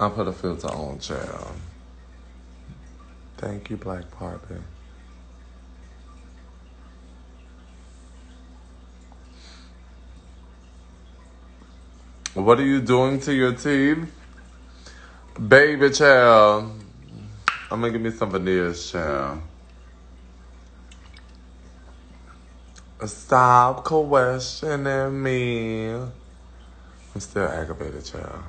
I put a filter on, child. Thank you, Black Barbie. What are you doing to your teeth? Baby child. I'm gonna give me some veneers, child. Stop questioning me. I'm still aggravated, child.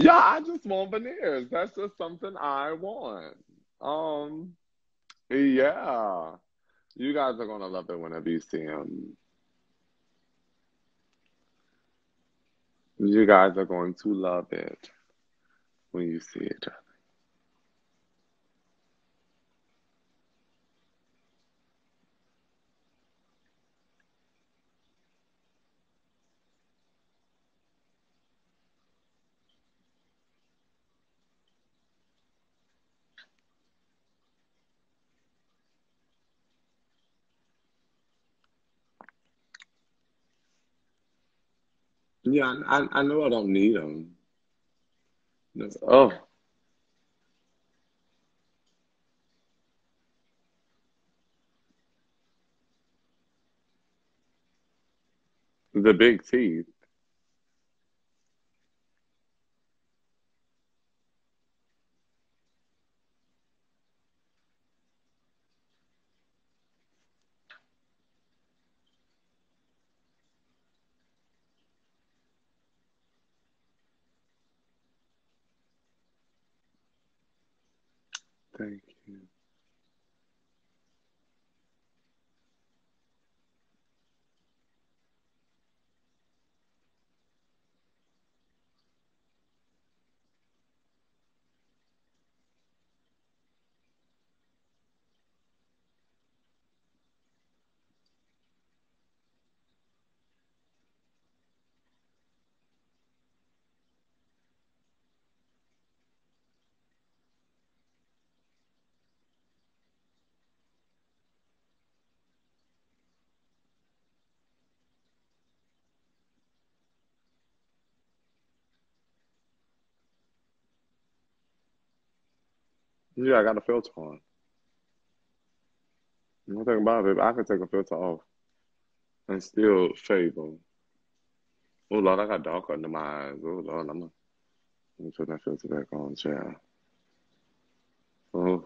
Yeah, I just want veneers. That's just something I want. Um, yeah. You guys are gonna love it whenever you see him. You guys are going to love it when you see it. Yeah, I I know I don't need them. Oh, the big teeth. Thank you. Yeah, I got a filter on. One thing about it, I can take a filter off and still shave them. Oh Lord, I got dark under my eyes. Oh Lord, I'm gonna put that filter back on, child. Oh.